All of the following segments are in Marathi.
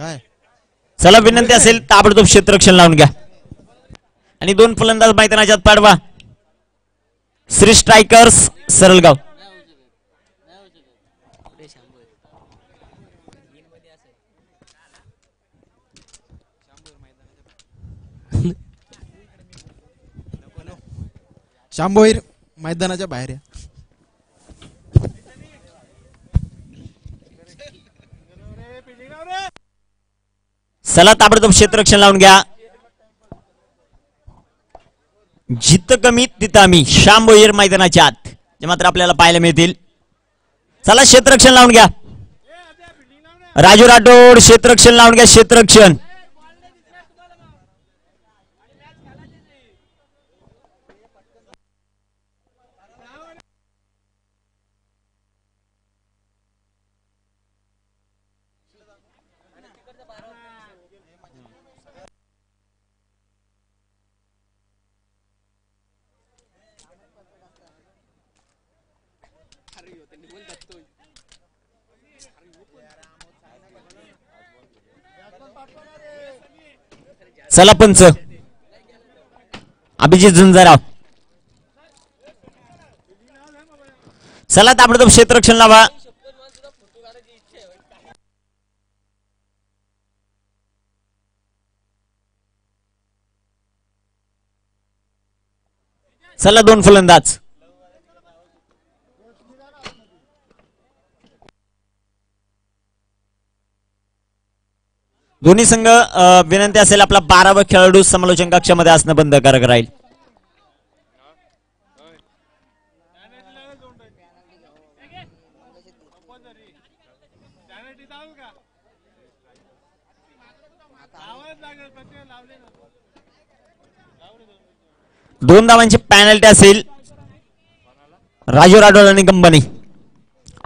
काय? चला विनंती असेल ताबडतोब क्षेत्ररक्षण लावून घ्या. आणि दोन फलंदाज मैदानाच्यात पाडवा. श्री स्ट्रायकर्स सरळगाव शांभोईर मैदानाच्या बाहेर या. चला ताबडतोब क्षेत्ररक्षण लावून घ्या. जिथं कमी तिथं आम्ही. श्याम भोईर मैदानाच्या आत जे मात्र आपल्याला पाहायला मिळतील. चला क्षेत्ररक्षण लावून घ्या. राजू राठोड क्षेत्ररक्षण लावून घ्या क्षेत्ररक्षण. चला पंच. अभिजित झुंजाराव. चला ताबडतोब क्षेत्ररक्षण लावा चला दोन फलंदाज. दोन्ही संघ विनंती असेल आपला बारावा खेळाडू समालोचन कक्षामध्ये असणं बंधकारक राहील. दोन धावांची पॅनल्टी असेल. राजू राठोड आणि कंपनी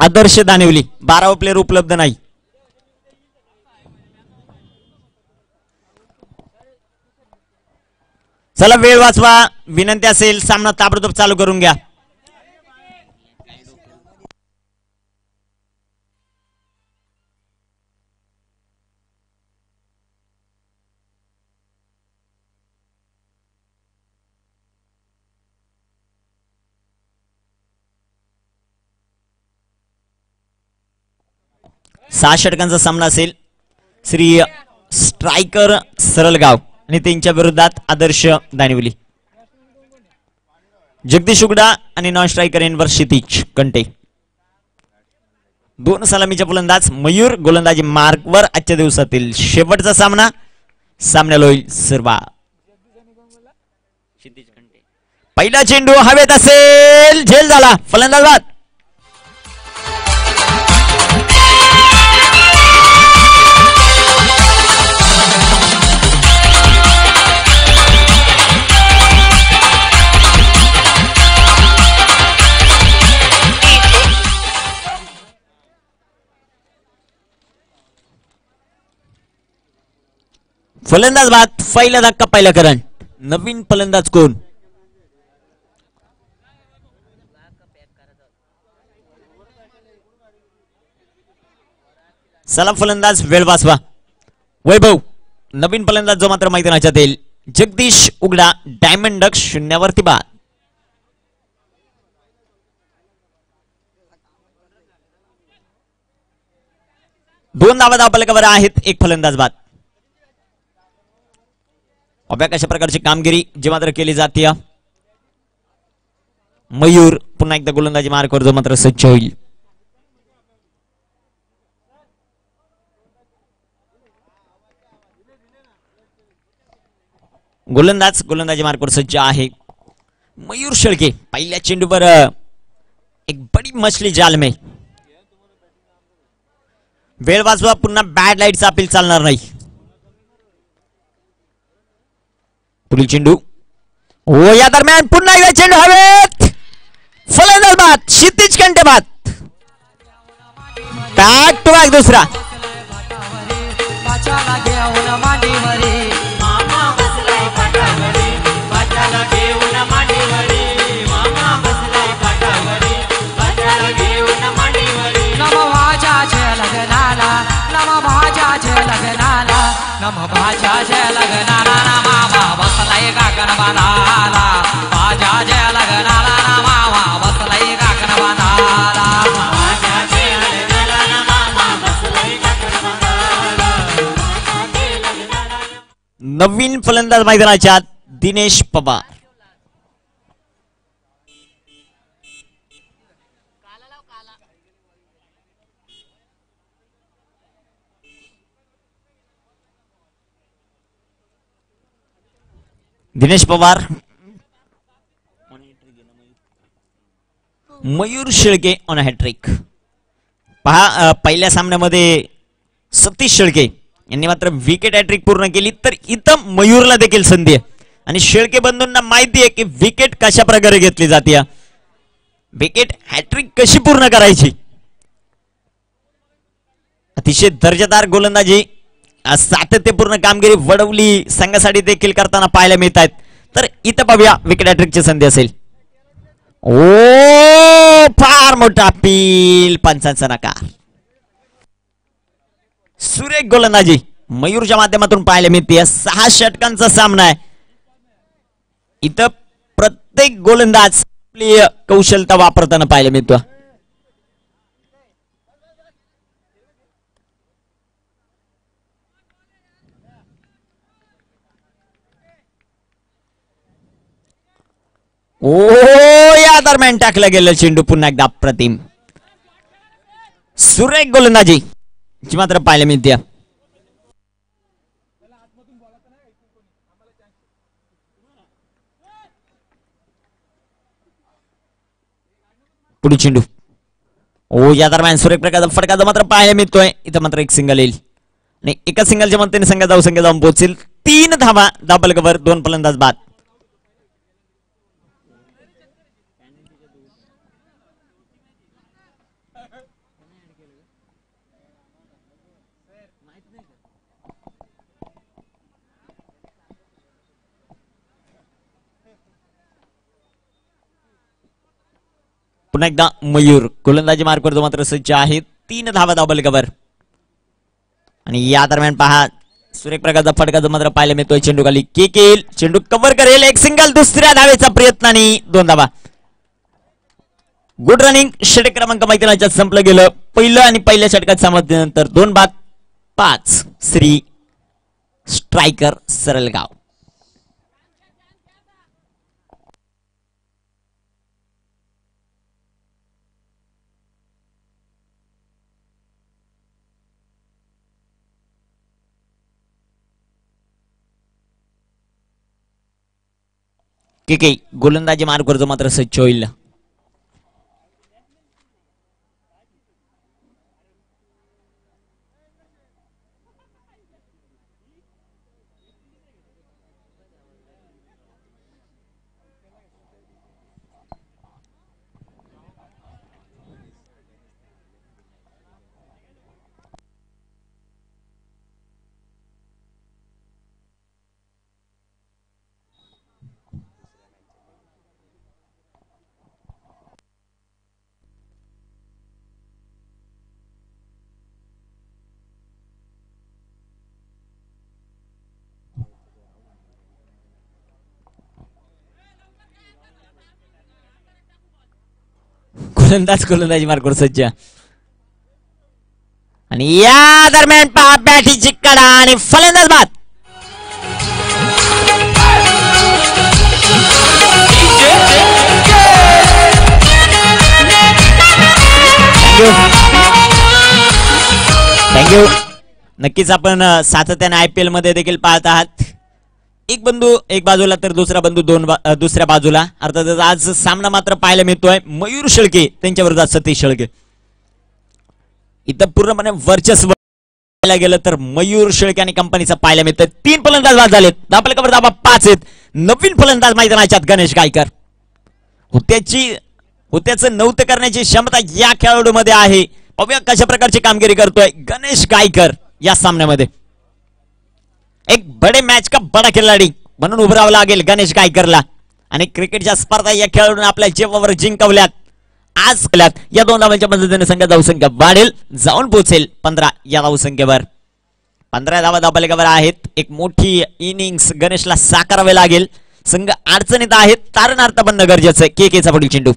आदर्श दानिवली बारावा प्लेअर उपलब्ध नाही. चला वेळ वाचवा. विनंती असेल सामना ताबडतोब चालू करून घ्या. सहा षटकांचा सामना असेल. श्री स्ट्रायकर सरलगाव. आणि त्यांच्या विरोधात आदर्श दानिवली. जगदीश उगडा आणि नॉन स्ट्रायकर यांवर क्षितिज कंटे. दोन सलामीच्या फलंदाज मयूर गोलंदाजी मार्कवर आजच्या दिवसातील शेवटचा सामना. सामन्याला होईल सर्वा पहिला चेंडू हवेत असेल झेल झाला. फलंदाज फलंदाज बाद पहिला धक्का पहिला करण. नवीन फलंदाज कोण? चला फलंदाज वेळ वाचवा. वैभव नवीन फलंदाज जो मात्र मैदानाच्यात येईल जगदीश उगडा डायमंड डक्स शून्यावरती बाद. दोन धावा धावपलकावर आहेत एक फलंदाज बाद. अभ्या कशा प्रकारची कामगिरी जी मात्र केली जाते मयूर पुन्हा एकदा गोलंदाजी मार्कवर जो मात्र सज्ज होईल. गोलंदाज गोलंदाजी मार्कवर सज्ज आहे. मयूर शेळके पहिल्या चेंडूवर एक बडी मछली जाल में. वेळ वाजवा पुन्हा बॅड लाईटचा अपील चालणार नाही. पुढील चेंडू? ओ या दरम्यान पुन्हा एकदा चेंडू हवेत. फलंदाज बाद क्षितिज कंटे बाद. बॅक टू बॅक दुसरा. नम भाजा जय नवीन फलंदाज मैदानाच्या Dinesh Pawar. Dinesh Pawar. Mayur Shelke on hat trick पहा पहिल्या सामन्यामध्ये सतीश शेळके यांनी मात्र विकेट हॅट्रिक पूर्ण केली तर इथं मयूरला देखील संधी आहे. आणि शेळके बंधूंना माहिती आहे की विकेट कशा प्रकारे घेतली जाते विकेट हॅट्रिक कशी पूर्ण करायची? अतिशय दर्जेदार गोलंदाजी सातत्यपूर्ण कामगिरी वडवली संघासाठी देखील करताना पाहायला मिळत आहेत तर इथं पाहूया विकेट हॅट्रिकची संधी असेल. ओ फार मोठा पील पंचांचा नकार. सुरेख गोलंदाजी. मयूरच्या माध्यमातून पाहायला मिळते सहा षटकांचा सामना आहे. इथं प्रत्येक गोलंदाज आपली कौशलता वापरताना पाहायला मिळतो ओ या दरम्यान टाकलं गेलं चेंडू. पुन्हा एकदा अप्रतिम. सुरेख गोलंदाजी. जी मात्र पाहायला मिळते पुढे चेंडू. ओ या दरम्यान सुरेख प्रकारचा फटका मात्र पाहायला मिळतोय. इथं मात्र एक सिंगल येईल. आणि एका सिंगलच्या मदतीने संघ जाऊ संघ जाऊन पोहोचेल. तीन धावा दाबल दोन फलंदाज बाद. पुन्हा एकदा मयूर गोलंदाजी मार्क करतो मात्र सज्ज आहे. तीन धावा धाबल कवर आणि या दरम्यान पहा सुरेख प्रकारचा फटका जो मात्र पाहायला मिळतोय चेंडू खाली के केल चेंडू कव्हर करेल. एक सिंगल दुसऱ्या धावेचा प्रयत्न आणि दोन धावा. गुड रनिंग षटक क्रमांक मैदानाच्या संपलं गेलं. पहिलं आणि पहिल्या षटकात सामर्थ्यानंतर दोन बाद पाच. श्री स्ट्रायकर सरलगाव. के के गोलंदाजी मार्क करतो मात्र सज्ज होईल गोलंदाज गोलंदाजी मार्क सज्ज आणि या दरम्यान पहा बॅटीची कडा आणि फलंदाज बाद. थँक्यू नक्कीच आपण सातत्याने आय पी एलमध्ये देखील पाहत आहात. एक बंधू एक बाजूला तर दुसरा बंधू दोन बा- दुसऱ्या बाजूला. अर्थातच आज सामना मात्र पाहायला मिळतोय. मयूर शेळके त्यांच्या विरोधात सतीश शेळके. इथं पूर्णपणे वर्चस्व पाहायला गेलं तर मयूर शेळके आणि कंपनीचा पाहायला मिळतोय. तीन फलंदाज बाद झालेत. दापले कबर दाबा पाच आहेत. नवीन फलंदाज मैदानाच्यात गणेश गायकर. होत्याची होत्याचं नव्हतं करण्याची क्षमता या खेळाडूमध्ये आहे. पाहूया कशा प्रकारची कामगिरी करतोय गणेश गायकर या सामन्यामध्ये. एक बडे मॅच का बडा खिलाडी. म्हणून उभरावं लागेल गणेश गायकरला. आणि क्रिकेटच्या स्पर्धा या खेळाडून आपल्या जीवावर जिंकवल्यात. आज केल्यात या दोन धावांच्या मदतीने संघ धावसंख्या वाढेल. जाऊन पोहोचेल पंधरा या धावसंख्येवर. पंधरा धावा धाबलेगावर आहेत. एक मोठी इनिंग्स गणेशला साकारावे लागेल. संघ अडचणीत आहेत तारणार्थ बनणं गरजेचं के केचा पुढील चेंडू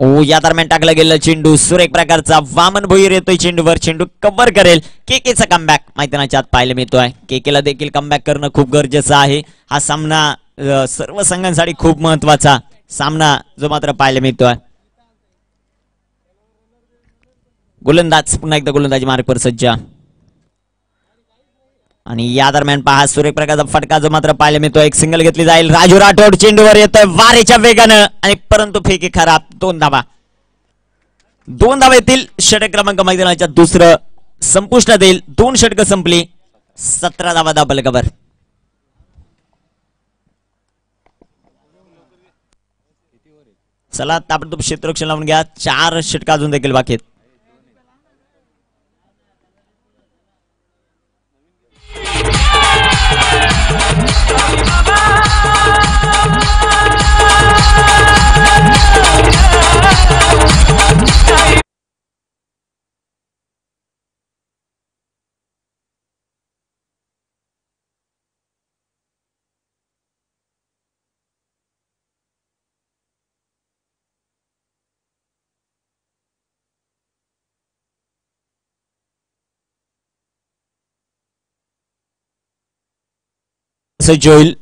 ओ या दरम्यान टाकला गेलेला चेंडू. सुरेख प्रकारचा वामन भुईर येतोय चेंडूवर. चेंडू कव्हर करेल. के केचा कमबॅक मैदानाच्या आत पाहायला मिळतोय. के केला देखील कमबॅक करणं खूप गरजेचं आहे. हा सामना सर्व संघांसाठी खूप महत्त्वाचा सामना जो मात्र पाहायला मिळतोय. गोलंदाज पुन्हा एकदा गोलंदाजी मार्गवर सज्ज. आणि या दरम्यान पहा सूर्यप्रकाश फटका जो मात्र पाहायला मिळतो एक सिंगल घेतली जाईल. राजू राठोड चेंडूवर येतोय वारेच्या वेगानं. आणि परंतु फेकी खराब दोन धावा. दोन धावा येतील. षटक क्रमांक मैदानाच्या दुसरं संपुष्टात येईल. दोन षटक संपली. सतरा धावा दाबल कबर चला ताबडतोब क्षेत्ररक्षण लावून घ्या. चार षटक अजून देखील बाकी आहेत. सज्ज होईल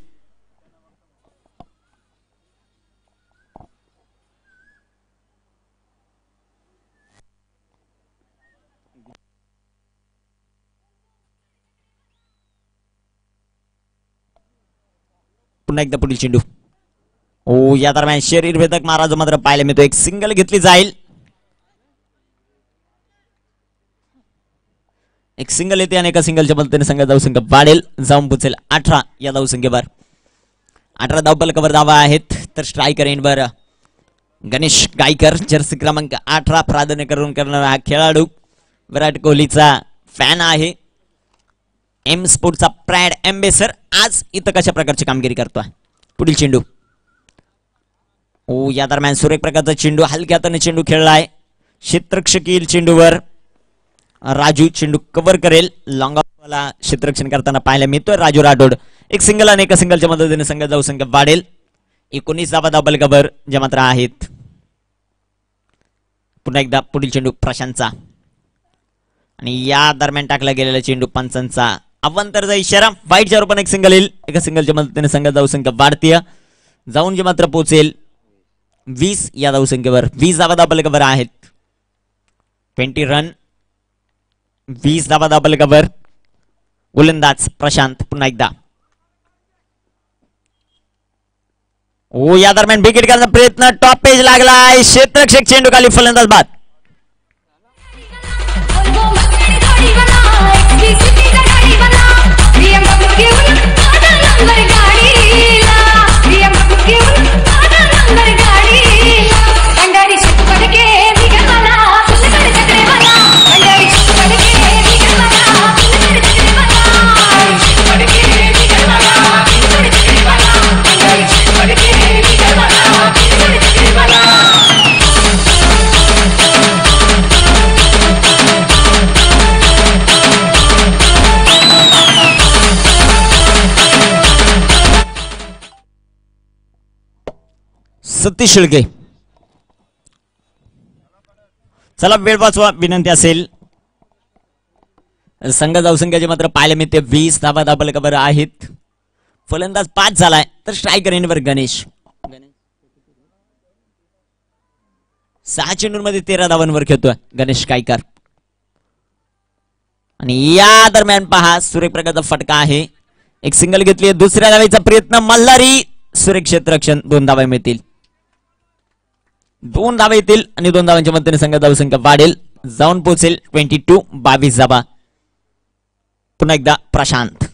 पुन्हा एकदा पुढील चेंडू. ओ या दरम्यान शरीर भेदक महाराज मात्र पाहायला मिळतो एक सिंगल घेतली जाईल. एक सिंगल येते आणि एका सिंगलच्या मदतीने संघ धावसंख्या वाढेल. जाऊन पोचेल अठरा. या धावसंख्येवर अठरा धावपलकावर दावा धावा आहेत. तर स्ट्रायकर एंडवर गणेश गायकर जर्सी क्रमांक अठरा. प्राधान्य करून करणारा हा खेळाडू. विराट कोहलीचा फॅन आहे. एम स्पोर्टचा प्रॅड एम्बेसर आज इथं कशा प्रकारची कामगिरी करतोय? पुढील चेंडू. ओ या दरम्यान सुरेख प्रकारचा चेंडू हलक्या हाताने चेंडू खेळलाय. क्षेत्रक्षकील चेंडूवर. राजू चेंडू कव्हर करेल लॉंगाला क्षेत्ररक्षण करताना पाहायला मिळतोय राजू राठोड. एक सिंगल आणि एका सिंगलच्या मदतीने संघ जाऊ संख्या वाढेल. एकोणीस धावा दाबल कबर ज्या मात्र आहेत. पुन्हा एकदा पुढील चेंडू प्रशांतचा. आणि या दरम्यान टाकला गेलेला चेंडू पंचांचा. अवांतरचा इशारा वाईटच्या रूपाने एक सिंगल येईल. एका सिंगलच्या मदतीने संघ जाऊ संख्या वाढतीय. जाऊन जे मात्र पोहोचेल वीस या धावसंख्येवर वीस धावा धाबल कबर आहेत. ट्वेंटी रन वीस धावा दाबल गवर गोलंदाज प्रशांत पुन्हा एकदा ओ या दरम्यान बिकेट करण्याचा प्रयत्न टॉप पेज लागलाय क्षेत्रक्षक चेंडू खाली फलंदाज बाद बना सतीश शिळके चला वेळ वाचवा. विनंती असेल. संघ संख्याचे मात्र पाहायला मिळते. वीस धाबा धाबल कबर आहेत. फलंदाज पाच झालाय. तर स्ट्रायकर एंडवर गणेश. सहा चेंडूंमध्ये तेरा धावांवर खेळतोय गणेश कायकर आणि या दरम्यान पहा सूर्यप्रकाशचा फटका आहे. एक सिंगल घेतली दुसऱ्या धावेचा प्रयत्न मल्हारी. सुरेख क्षेत्ररक्षण दोन धावा मिळतील. दोन धावा येतील आणि दोन धावांच्या मदतीने संघ धाव संख्या वाढेल. जाऊन पोहोचेल ट्वेंटी टू बावीस धावा पुन्हा एकदा प्रशांत.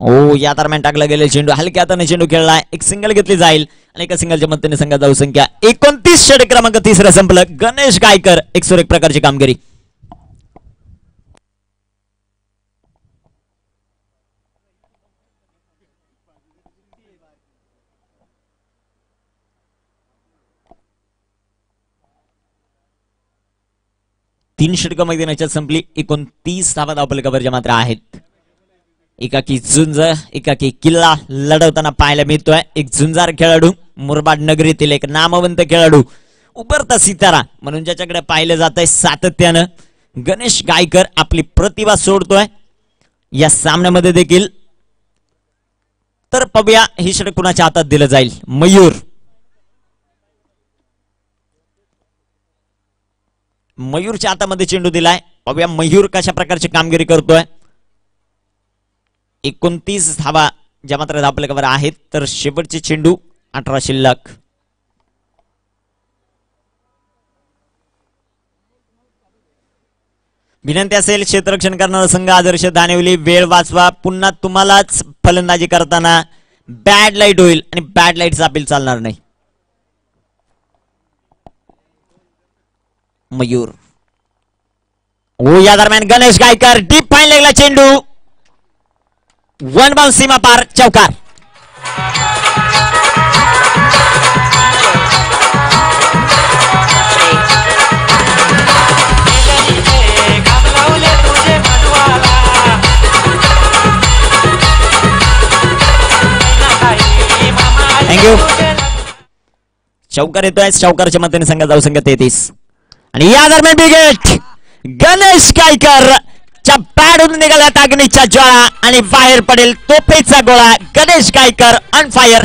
ओ या दरम्यान टाकला गेले चेंडू. हलक्या हाताने चेंडू खेळलाय एक सिंगल घेतली जाईल आणि एका सिंगलच्या मदतीने संघ धाव संख्या एकोणतीस षटक क्रमांक तिसरा संपलं. गणेश गायकर एक सुरेख प्रकारची कामगिरी. तीन षटकं मैदानाच्या संपली. एकोणतीस धावा धावपलकावरच्या मात्र आहेत. एकाकी झुंज एकाकी किल्ला लढवताना पाहायला मिळतोय. एक झुंजार खेळाडू मुरबाड नगरीतील एक नामवंत खेळाडू उभरता सितारा. म्हणून ज्याच्याकडे पाहिलं जात आहे सातत्यानं गणेश गायकर आपली प्रतिभा सोडतोय. या सामन्यामध्ये देखील तर पबया हे षटक कुणाच्या हातात दिलं जाईल? मयूर. मयूरच्या हातामध्ये चेंडू दिलाय. पाहूया मयूर कशा प्रकारची कामगिरी करतोय. एकोणतीस धावा ज्या मात्र धापलेकावर आहेत तर शेवटचे चेंडू अठरा शिल्लक. विनंती असेल क्षेत्ररक्षण करणारा संघ आदर्श दानिवली वेळ वाचवा. पुन्हा तुम्हालाच फलंदाजी करताना बॅड लाइट होईल आणि बॅड लाईटचा अपील चालणार नाही. मयूर. ओ या दरम्यान गणेश गायकर डीप फाईन लेगला चेंडू. वन बाउंस सीमा पार चौकार. थँक्यू चौकार येतोय चौकारच्या मताने संघ जाऊ संघ तेहतीस. आणि या दरम्यान बिगेट गणेश गायकर च्या पॅडून निघाल्यात अग्नीच्या ज्वाळा आणि बाहेर पडेल तोफेचा गोळा गणेश गायकर अनफायर फायर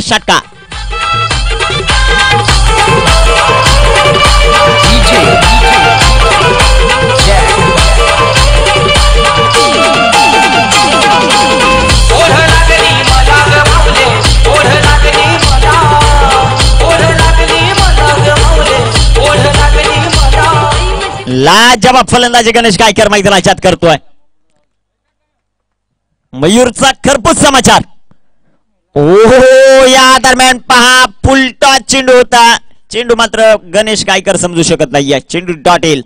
लाजबाब फलंदाजी गणेश गायकर मैदानाच्यात करतोय. मयूरचा खरपूस समाचार. ओहो या दरम्यान पहा पुलटा चेंडू होता. चेंडू मात्र गणेश गायकर समजू शकत नाहीये चेंडू डॉट येईल.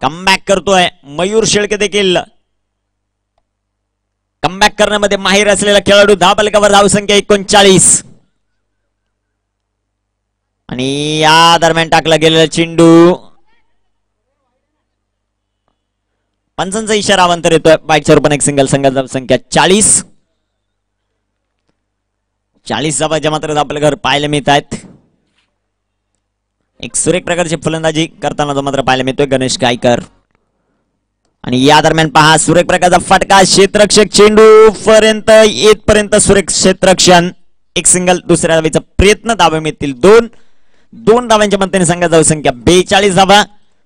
कमबॅक करतोय. मयूर शेळके देखील. कमबॅक करण्यामध्ये माहीर असलेला खेळाडू दहा बलकावर धावसंख्या एकोणचाळीस. आणि या दरम्यान टाकला गेलेला चेंडू. पंचांचा इशारा अवांतर येतोय. बाईकच्या पण एक सिंगल संघ संख्या चाळीस. चाळीस जबाच्या मात्र आपलं घर पाहायला मिळत आहेत. एक सुरेख प्रकारची फलंदाजी करताना तो मात्र पाहायला मिळतोय गणेश गायकर. आणि या दरम्यान पहा सुरेख प्रकारचा फटका क्षेत्रक्षक चेंडू पर्यंत येतपर्यंत सुरेख क्षेत्रक्षण एक सिंगल दुसऱ्या धावेचा प्रयत्न धावे मिळतील दोन. दोन धाव्यांच्या मदतीने संघात जाऊ संख्या बेचाळीस धावा.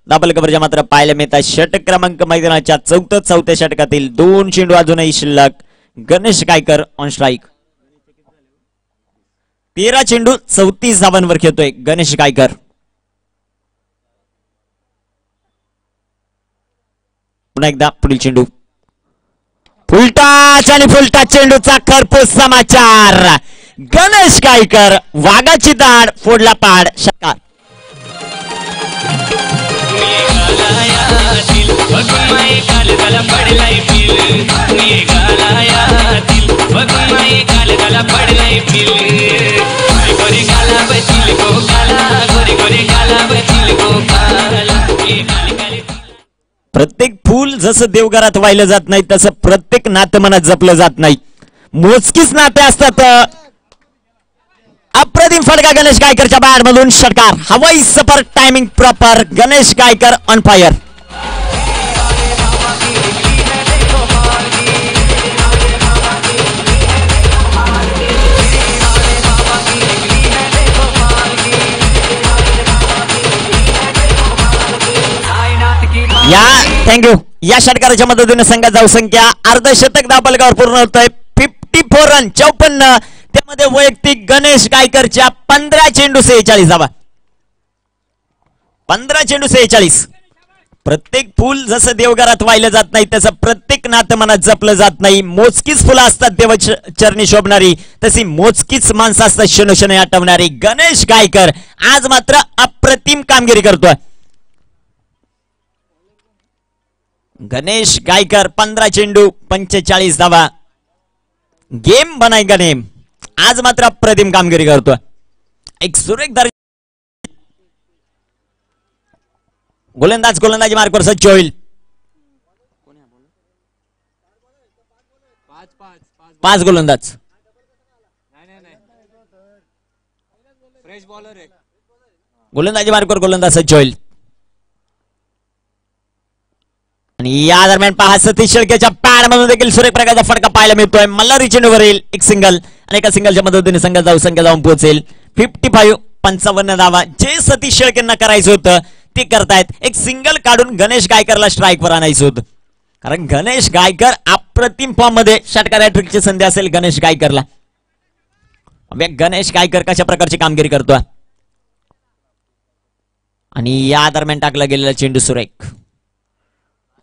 दाबलकबरच्या मात्र पाहायला मिळतात षटक क्रमांक मैदानाच्या चौथ्या चौथ्या षटकातील दोन चेंडू अजूनही शिल्लक. गणेश गायकर ऑन स्ट्राईक तेरा चेंडू चौतीस धावांवर खेळतोय गणेश गायकर. पुन्हा एकदा पुढील चेंडू. फुलटाच आणि फुलटा चेंडूचा खरपूस समाचार. गणेश गायकर वाघाची दाड फोडला पाड. शकार प्रत्येक फूल जसं देवघरात वाहिलं जात नाही तसं प्रत्येक नातं मनात जपलं जात नाही. मोजकीच नाते असतात अप्रतिम फडका गणेश गायकरच्या बॅट मधून षटकार. हवाई सफर timing proper Ganesh Gaikar on fire या थँक्यू या षटकाराच्या मदतीने संघात जाऊ संख्या अर्धशतक दाबलगावर पूर्ण होतोय. फिफ्टी फोर रन चौपन्न. त्यामध्ये वैयक्तिक गणेश गायकरच्या पंधरा चेंडू सेहेचाळीस धावा. पंधरा चेंडू सेहेचाळीस. प्रत्येक फूल जसं देवघरात वाहिलं जात नाही तसं प्रत्येक नातं मनात जपलं जात नाही. मोजकीच फुलं असतात देव चरणी शोभणारी. तशी मोजकीच माणसं असतात शनोशने आटवणारी गणेश गायकर आज मात्र अप्रतिम कामगिरी करतोय. गणेश गायकर पंधरा चेंडू पंचेचाळीस धावा. गेम बनाय का नेम? आज मात्र अप्रतिम कामगिरी करतोय. एक सुरेख दर्जा गोलंदाज गोलंदाजी मार्कवर सज्ज होईल. पाच गोलंदाज. गोलंदाजी मार्कवर गोलंदाज सज्ज होईल. आणि या दरम्यान पहा सतीश शेळकेच्या पॅड मधून देखील सुरेख प्रकारचा फटका पाहायला मिळतोय. मल्हारी चेंडूवरील एक सिंगल आणि एका सिंगलच्या मदतीने संघ जाऊ संघ जाऊन पोहोचेल. फिफ्टी फाईव्ह पंचावन्न धावा. जे सतीश शेळकेंना करायचं होतं ते करतायत. एक सिंगल काढून गणेश गायकरला स्ट्राईकवर आणायचं होतं. कारण गणेश गायकर अप्रतिम फॉर्ममध्ये षटकार ट्रिकची संधी असेल गणेश गायकरला. गणेश गायकर कशा प्रकारची कामगिरी करतोय? आणि या दरम्यान टाकला गेलेला चेंडू सुरेख.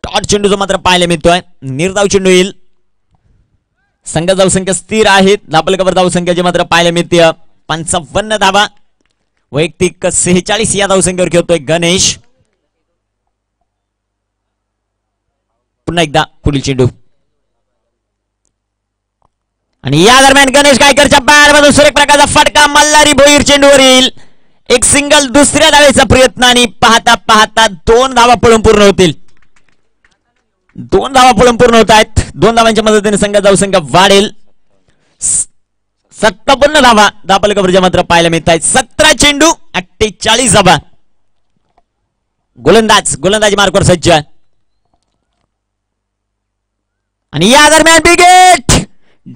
टॉट चेंडू जो मात्र पाहायला मिळतोय. निर्धाव चेंडू येईल. संघ धावसंख्या स्थिर आहेत धापलकवर धावसंख्या मात्र पाहायला मिळते. पंचावन्न धावा. वैयक्तिक सेहेचाळीस या धावसंख्येवर खेळतोय गणेश. पुन्हा एकदा पुढील चेंडू. आणि या दरम्यान गणेश गायकरच्या बाहेर मधून सुरेख प्रकारचा फटका मल्हारी भोईर चेंडूवर येईल. एक सिंगल दुसऱ्या धावेचा प्रयत्न आणि पाहता पाहता दोन धावा पळून पूर्ण होतील. दोन धावा पळून पूर्ण होत आहेत. दोन धावांच्या मदतीने संघ जाऊ संख्या वाढेल. सत्तावन्न धावा दापल कवरच्या मात्र पाहायला मिळत आहेत. सतरा चेंडू अठ्ठेचाळीस धावा. गोलंदाज गोलंदाज मार्कवर सज्ज. आणि या दरम्यान बिगेट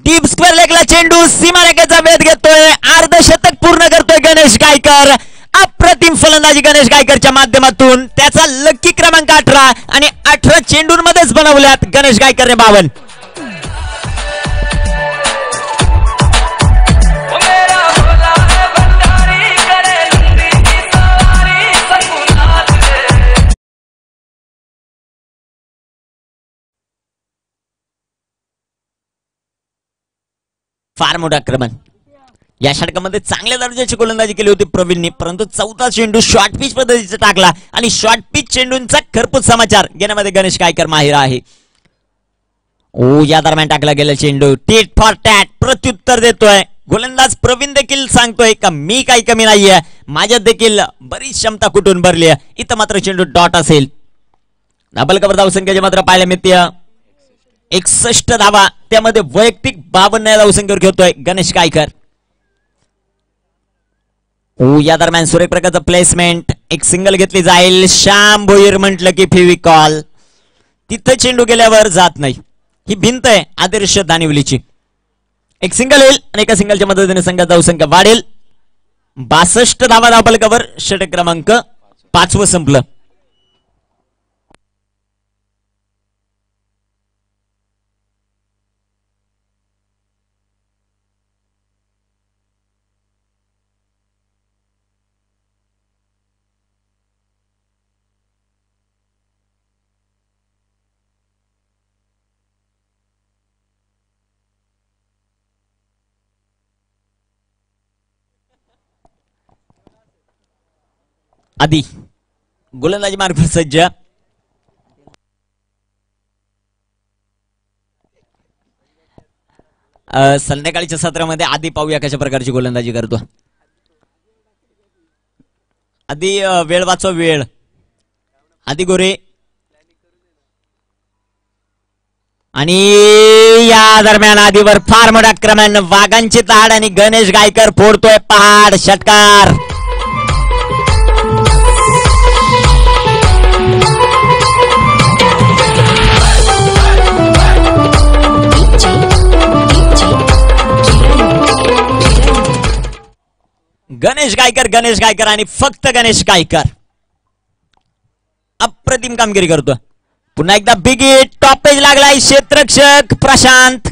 डीप स्क्वेअर लेगला चेंडू सीमारेखेचा वेध घेतोय. अर्धशतक पूर्ण करतोय गणेश गायकर. अप्रतिम फलंदाजी गणेश गायकरच्या माध्यमातून. त्याचा लकी क्रमांक अठरा आणि अठरा चेंडूंमध्येच बनवल्यात गणेश गायकरने बावन. फार मोठं आक्रमण या षटकामध्ये चांगल्या दर्जाची गोलंदाजी केली होती प्रवीणने परंतु चौथा चेंडू शॉर्ट पिच पद्धतीचा टाकला आणि शॉर्ट पिच चेंडूंचा खरपूस समाचार घेण्यामध्ये गणेश गायकर माहिर आहे. ओ या दरम्यान टाकला गेला चेंडू. टीट फॉर टॅट प्रत्युत्तर देतोय. गोलंदाज प्रवीण देखील सांगतोय का मी काही कमी नाहीये. माझ्यात देखील बरीच क्षमता कुठून भरली आहे? इथं मात्र चेंडू डॉट असेल. डबल कवर धावसंख्येचे मात्र पाहायला मिळते एकसष्ट धावा. त्यामध्ये वैयक्तिक बावन्न धावसंख्येवर घेतोय गणेश गायकर. या दरम्यान सुरेख प्रकारचं प्लेसमेंट एक सिंगल घेतली जाईल. श्याम भोईर म्हटलं की फेविकॉल तिथं चेंडू गेल्यावर जात नाही. ही भिंत आहे आदर्श दानिवलीची. एक सिंगल येईल आणि एका सिंगलच्या मदतीने संघात धावसंख्या वाढेल. बासष्ट धावा धावल कवर षटक क्रमांक पाचवं संपलं. आधी गोलंदाजी मार्फत सज्ज। संध्याकाळीच्या सत्रामध्ये आधी पाहूया कशा प्रकारची गोलंदाजी करतो. आधी वेळ वाचो वेळ. आधी गोरे. आणि या दरम्यान आधीवर फार मोठ्या आक्रमण वाघांची ताड आणि गणेश गायकर फोडतोय पहाड षटकार. गणेश गायकर गणेश गायकर आणि फक्त गणेश गायकर. अप्रतिम कामगिरी करतो पुन्हा एकदा बिगीट टॉपेज लागलाय क्षेत्रक्षक प्रशांत.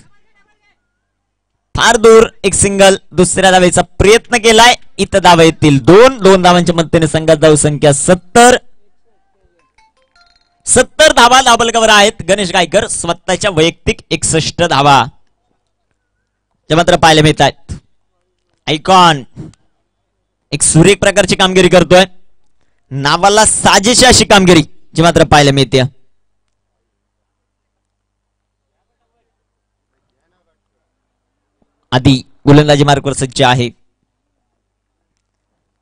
फार दूर एक सिंगल दुसऱ्या धावेचा प्रयत्न केलाय. इथं धावा येतील दोन दोन धावांच्या मदतीने संघात धाव संख्या सत्तर. सत्तर धावा दाबलकावर आहेत गणेश गायकर स्वतःच्या वैयक्तिक एकसष्ट धावा. ते मात्र पाहायला मिळत आहेत आयकॉन एक सुरेख प्रकारची कामगिरी करतोय. नावाला साजेशी अशी कामगिरी जी मात्र पाहायला मिळते. आधी गोलंदाजी मार्कवर सज्ज आहे.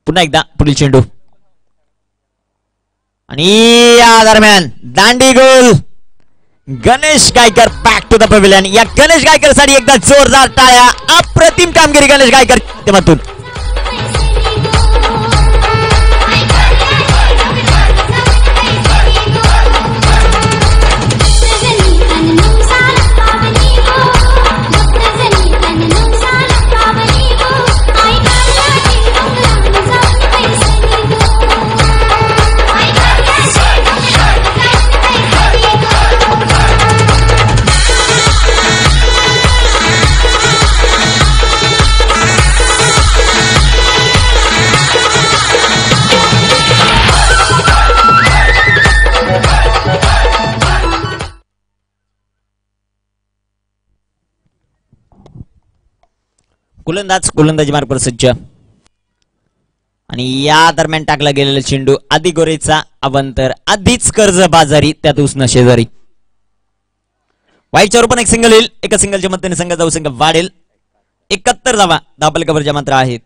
पुन्हा एकदा पुढील चेंडू. आणि या दरम्यान दांडी गोल. Ganesh Gaikar pack to the pavilion या गणेश गायकरसाठी एकदा जोरदार टाळ्या. अप्रतिम कामगिरी गणेश गायकर. माध्यमातून गोलंदाज गोलंदाजी मार्ग सज्ज आणि या दरम्यान टाकला गेलेला चेंडू आधी गोरेचा अवंतर. आधीच कर्ज बाजारी त्यात उष्ण शेजारी. वाईटच्या पण एक सिंगल येईल. एका सिंगलच्या मदतीने संघ जाऊ संघ वाढेल. एकाहत्तर धावा. दाबल कबरच्या मात्र आहेत.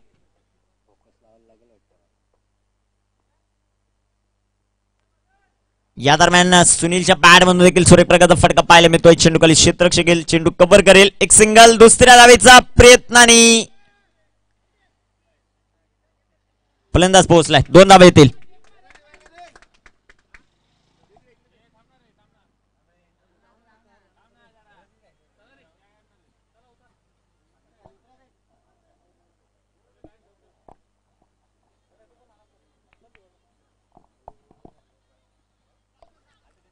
या दरम्यान सुनीलच्या पॅडमधून देखील सूर्यप्रकाशचा फटका पाहायला मिळतोय चेंडू खाली क्षेत्रक्ष घेईल चेंडू कव्हर करेल एक सिंगल दुसऱ्या दावेचा प्रयत्न आणि फलंदाज पोहोचलाय दोन धाबे येतील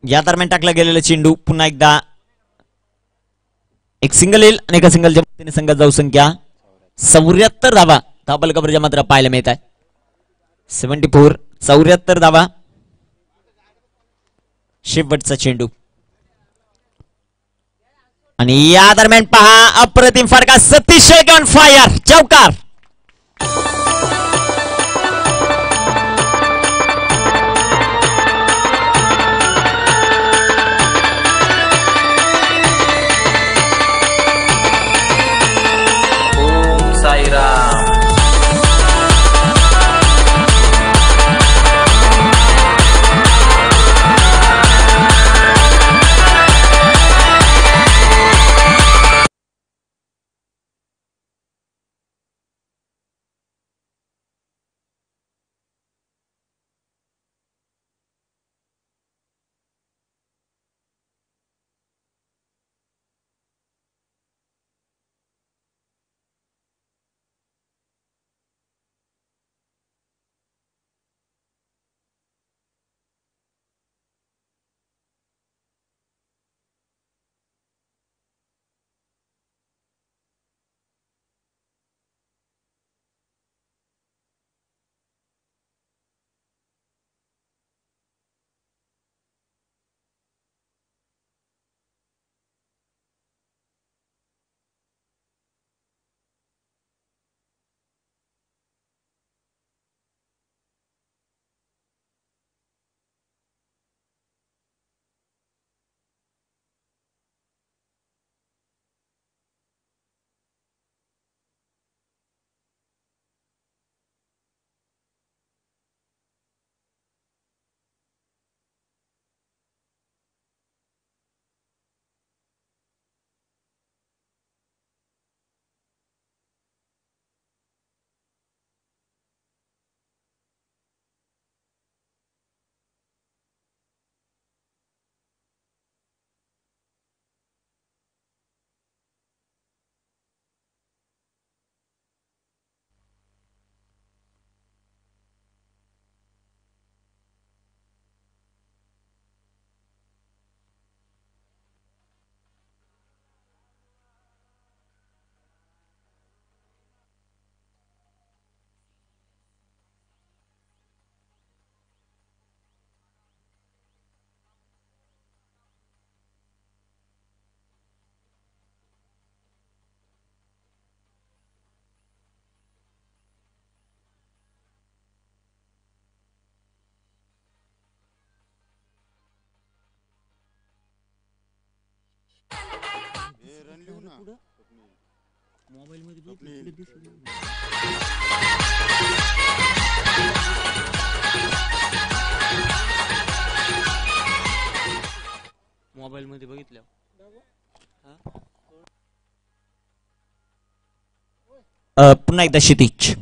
या दरम्यान टाकला गेलेला चेंडू. पुन्हा एकदा एक सिंगल येईल आणि एका सिंगलच्या मदतीने संघात जाऊ संख्या चौऱ्याहत्तर धावा. धाबल कबरच्या मात्र पाहायला मिळत आहे. सेव्हन्टी फोर चौऱ्याहत्तर धावा. शेवटचा चेंडू. आणि या दरम्यान पहा अप्रतिम फरका सतीश ऑन फायर चौकार. मोबाईल मध्ये बघितलं पुन्हा एकदा क्षितिज.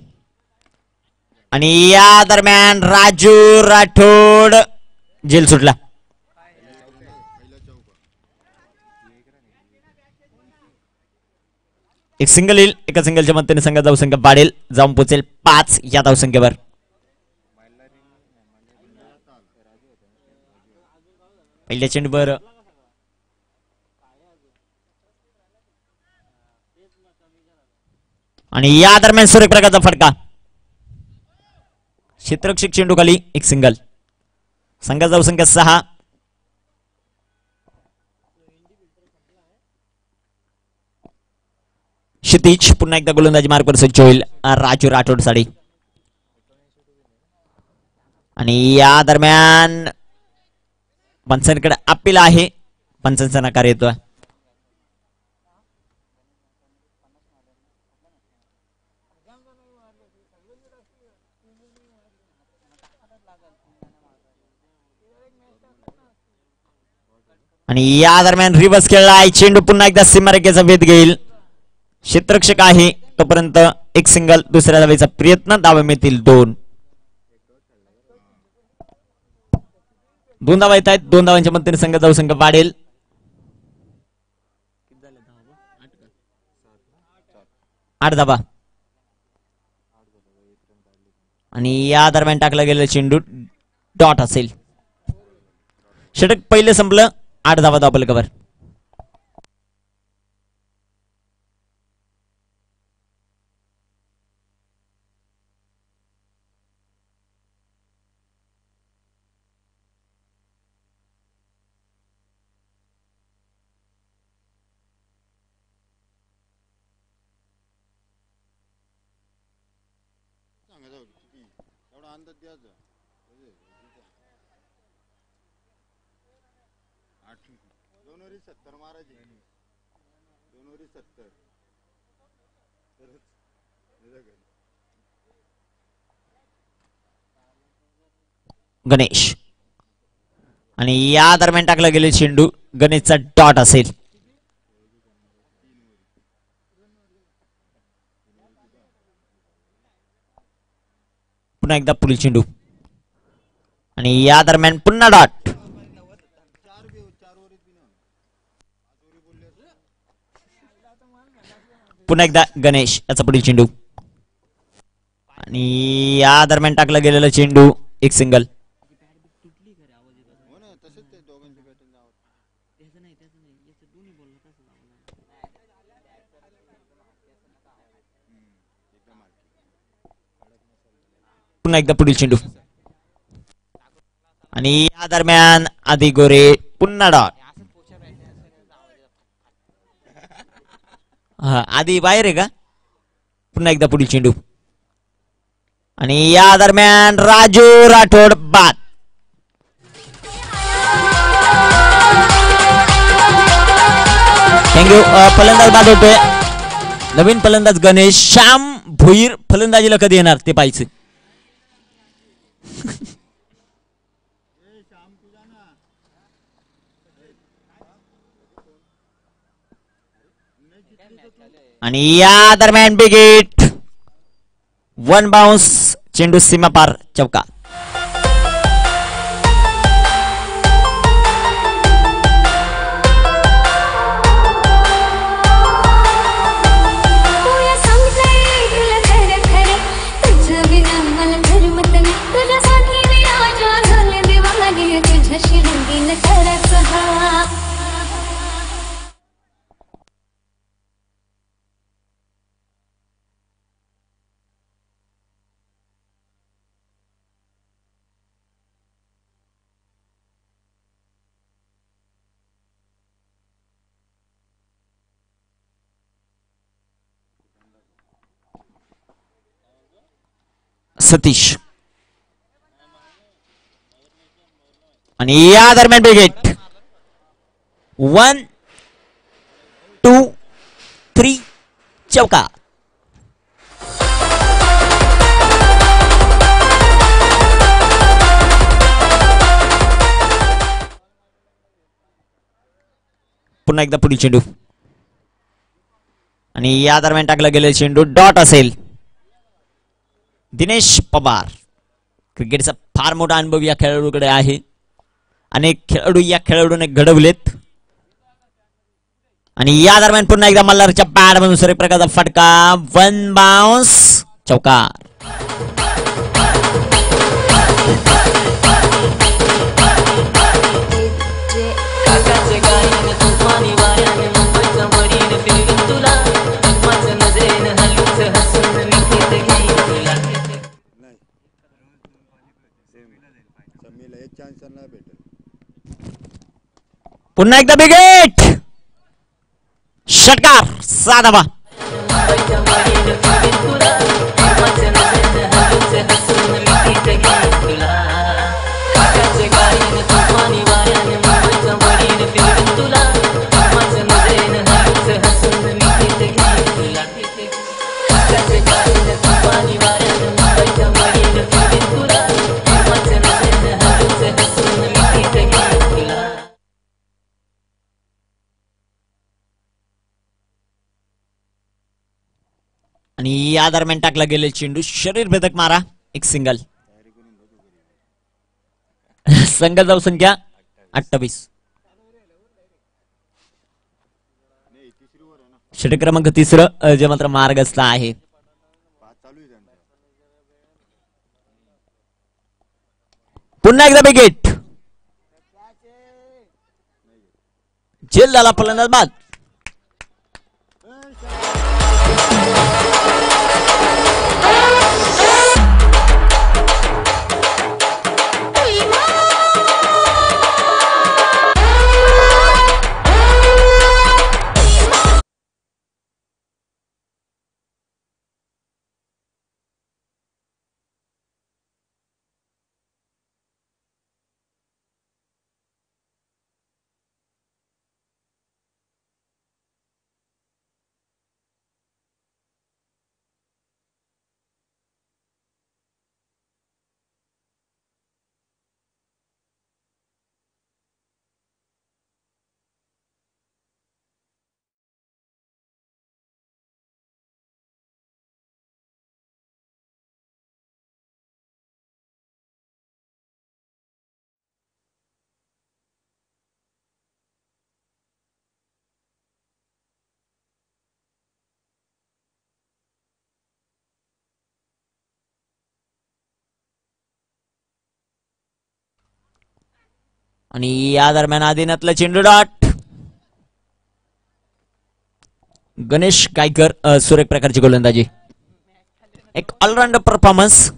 आणि या दरम्यान राजू राठोड जेल सुटला. एक सिंगल येईल एका सिंगलच्या मदतीने संघ धावसंख्या वाढेल जाऊन पोचेल पाच या धावसंख्येवर. पहिल्या चेंडूवर. आणि या दरम्यान सूर्यप्रकाशचा फटका. क्षेत्रक्षक चेंडू खाली एक सिंगल संघाचा धावसंख्या सहा. क्षितिज पुन्हा एकदा गोलंदाजी मार्कवर सज्ज होईल राजू राठोड साडी आणि या दरम्यान पंचांकडे अपील आहे. पंचांचा नकार येतोय. आणि या दरम्यान रिवर्स खेळला आहे. चेंडू पुन्हा एकदा सीमारेखेचा भेद घेईल. क्षेत्रक्षक आहे. तोपर्यंत एक सिंगल दुसऱ्या धावेचा प्रयत्न. दावा मिळतील दोन. दोन धावा येत आहेत. दोन धावांच्या मदतीने संघ जाऊ संघ वाढेल. आठ धावा आणि या दरम्यान टाकलं गेलेला चेंडू डॉट असेल. षटक पहिले संपलं. आठ धावा दाबल कवर गणेश. आणि या दरम्यान टाकलं गेले चेंडू. गणेशचा डॉट असेल. पुन्हा एकदा पुढील चेंडू. आणि या दरम्यान पुन्हा डॉट. पुन्हा एकदा गणेश याचा पुढील चेंडू. आणि या दरम्यान टाकला गेलेलं चेंडू एक सिंगल पुन्हा एकदा पुढील चेंडू. आणि या दरम्यान आधी गोरे पुन्हा डॉट. हा आधी बाहेर आहे का? पुन्हा एकदा पुढील चेंडू. आणि या दरम्यान राजू राठोड बाद. थँक्यू फलंदाज बाद होतोय. नवीन फलंदाज गणेश श्याम भोईर फलंदाजीला कधी येणार ते पाहिजे आणि या दरम्यान बिगेट. वन बाउन्स चेंडू सीमा पार चौका सतीश आणि या दरम्यान बिगेट वन टू थ्री चौका पुन्हा एकदा पुढील चेंडू आणि या दरम्यान टाकला गेलेला चेंडू डॉट असेल दिनेश पवार. क्रिकेटचा फार मोठा अनुभव या खेळाडूकडे आहे. अनेक खेळाडू या खेळाडूने घडवलेत. आणि या दरम्यान पुन्हा एकदा मल्हारच्या पॅड मधून सूर्य प्रकारचा फटका. वन बाउन्स चौकार. पुन्हा एकदा बिगेट. षटकार साधावा आणि या दरम्यान टाकला गेले चेंडू. शरीर भेदक मारा. एक सिंगल संघ जाऊ संख्या अठ्ठावीस. षटक क्रमांक तिसरं जे मात्र मार्गस्थ आहे. पुन्हा एकदा विकेट झेल झाला फलंदाज बाद आणि या दरम्यान आदिनातला चेंडू डॉट. गणेश गायकर सुरेख प्रकारची गोलंदाजी. एक ऑलराऊंडर परफॉर्मन्स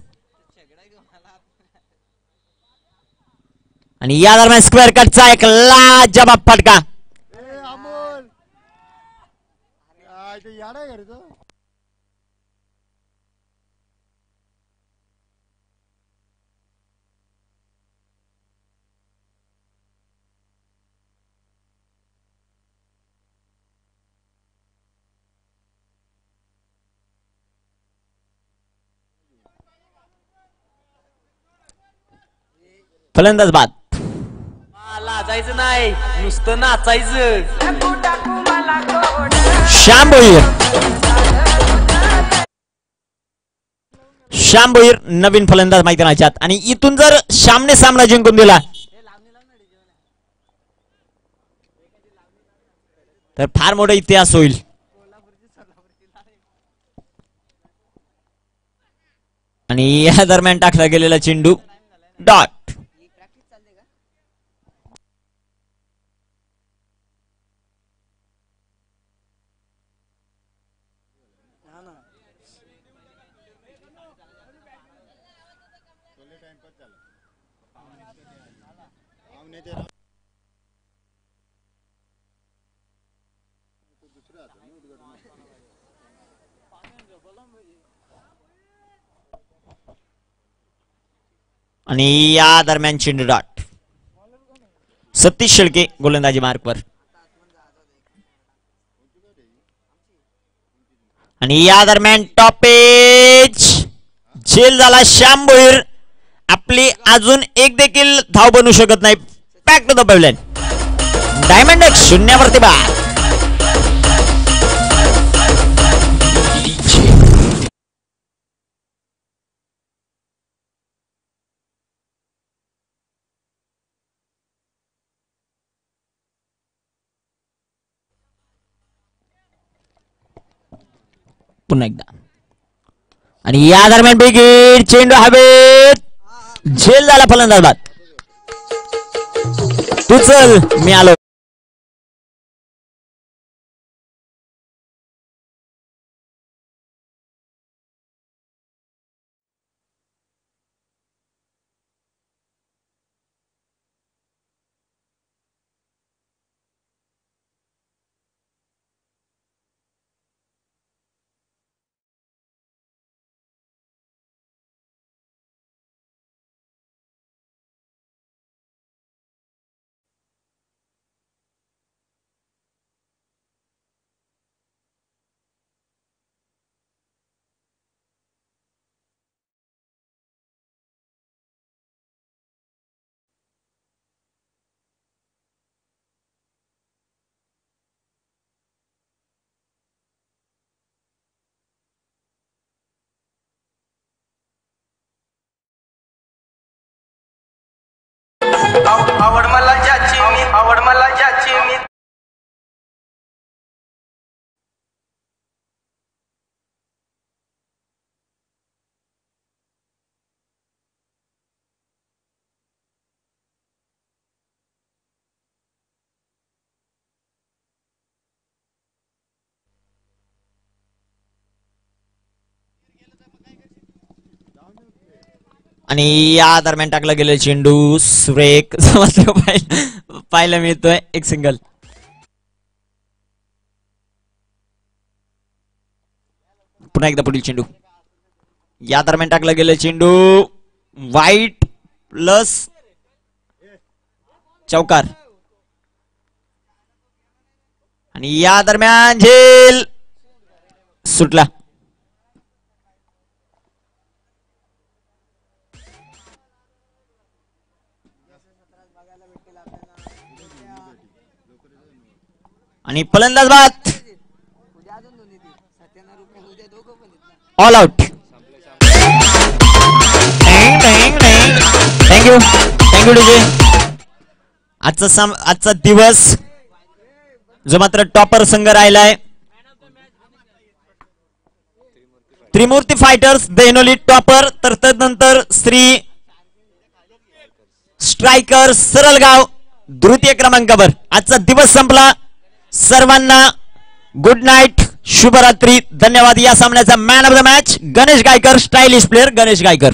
आणि या दरम्यान स्क्वेअर कटचा एक लाजबाब फटका. फलंदाज बाद. लाजायचं नाही नुसतं नाचायचं. श्याम भोईर श्याम भोईर नवीन फलंदाज मैदानाच्या आत आणि इथून जर श्यामने सामना जिंकून दिला तर फार मोठा इतिहास होईल. आणि या दरम्यान टाकला गेलेला चेंडू. डॉट आणि या दरम्यान चेंडू डॉट. सतीश शेळके गोलंदाजी मार्कवर आणि या दरम्यान टॉपेज झेल झाला श्याम भोईर आपली अजून एक देखील धाव बनू शकत नाही. Pack to the pavilion diamond शून्यावरती बा पुन्हा एकदा. आणि या दरम्यान बिगीड चेंडू हवेत. झेल झाला फलंदाज बाद तू चल मी आलो. आवड मला ज्याची आवड मला ज्या मी आणि या दरम्यान टाकला गेलं चेंडू सुरेख. समजलं पाहिलं. पाहायला मिळतोय एक सिंगल पुन्हा एकदा पुढील चेंडू. या दरम्यान टाकलं गेलेला चेंडू वाईट प्लस चौकार. आणि या दरम्यान झेल सुटला. आणि फलंदाज बाद. All out thank you thank you DJ आजचा सम आजचा दिवस जो मात्र टॉपर संघ राहिलाय. त्रिमूर्ती फायटर्स देहनोली टॉपर तर तदनंतर श्री स्ट्रायकर सरळगाव द्वितीय क्रमांकावर आजचा दिवस संपला. सर्वांना गुड नाईट शुभरात्री. धन्यवाद. या सामन्याचा man of the match Ganesh Gaikar stylish player Ganesh Gaikar.